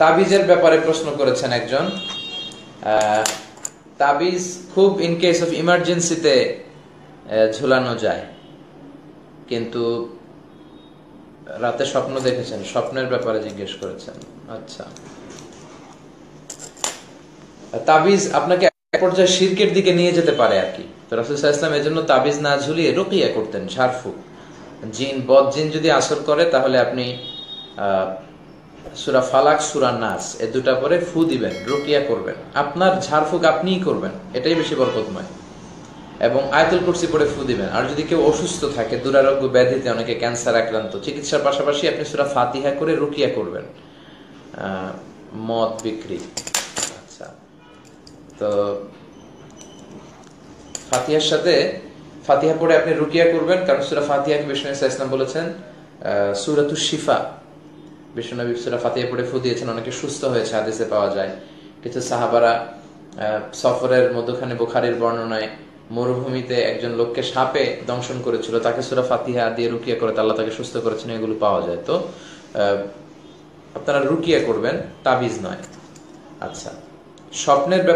তাবিজের ব্যাপারে প্রশ্ন করেছেন একজন। তাবিজ খুব ইন কেস অফ ইমার্জেন্সিতে ঝুলানো যায়। কিন্তু রাতে স্বপ্ন দেখেছেন, স্বপ্নের ব্যাপারে জিজ্ঞেস করেছেন। আচ্ছা। তাবিজ আপনাকে এক পর্যায়ে শিরকের দিকে নিয়ে যেতে পারে আর কি। তো রাসুল ইসলাম জন্য তাবিজ না ঝুলিয়ে রুকিয়া করতেন, ঝাড়ফুঁক। জিন, বদ জিন যদি আসর করে, তাহলে আপনি সুরা ফালাক, সুরা নাস, এ দুটা পরে ফু দিবেন রুকিয়া করবেন। আপনার ঝাড়ফুঁক আপনিই করবেন, এটাই বেশি বরকতময়। এবং আয়তুল কুরসি পরে ফু দিবেন। আর যদি কেউ অসুস্থ থাকে, দুরারোগ্য ব্যাধিতে অনেকে ক্যান্সার আক্রান্ত, চিকিৎসার পাশাপাশি আপনি সুরা ফাতিহা করে রুকিয়া করবেন। মদ বিক্রি। আচ্ছা। তো ফাতিহার সাথে, ফাতিহা পড়ে আপনি রুকিয়া করবেন, কারণ সুরা ফাতিহাকে বিষ্ণু ইসা ইসলাম বলেছেন সুরাতু শিফা। বিষ্ণুনবী সুরা ফাতিয়া পড়ে ফু দিয়েছেন, অনেকে সুস্থ হয়েছে, হাদিসে পাওয়া যায়। কিছু সাহাবারা সফরের মধ্যখানে বুখারির বর্ণনায় মরুভূমিতে একজন লোককে সাপে দংশন করেছিল, তাকে সুরা ফাতিহা দিয়ে রুকিয়া করে আল্লাহ তাকে সুস্থ করেছেন, এগুলো পাওয়া যায়। তো আপনারা রুকিয়া করবেন, তাবিজ নয়। আচ্ছা স্বপ্নের ব্যাপারে